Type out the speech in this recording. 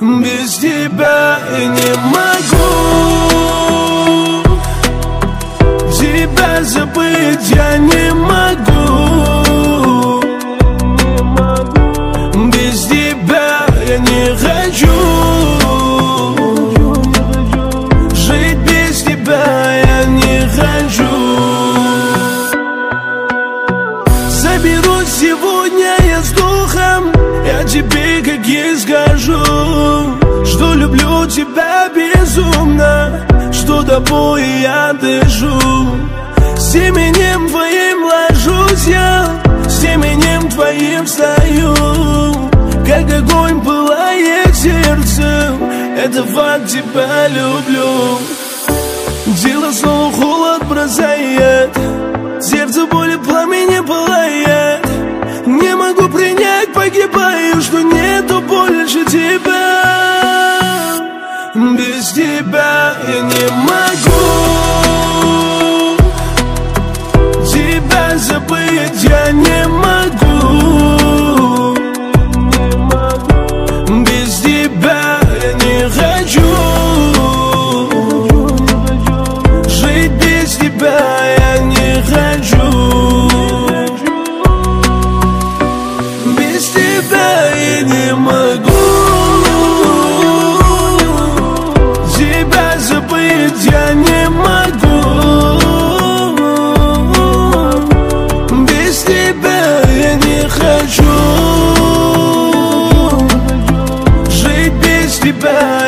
я не могу. Тебя забыть я не могу. Без тебя я не хочу. Жить без тебя я не хочу. Соберусь сегодня я с духом Я тебе как есть скажу люблю тебя безумно. Что тобой я дышу? Именем твоим ложусь я именем твоим встаю. Как огонь пылает сердце факт, тебя люблю. Дело снова холод бросает Сердце боли пламени пылает. Не могу принять, погибаю Что нету больше тебя тебя я не могу. Тебя забыть я не могу. Без тебя Жить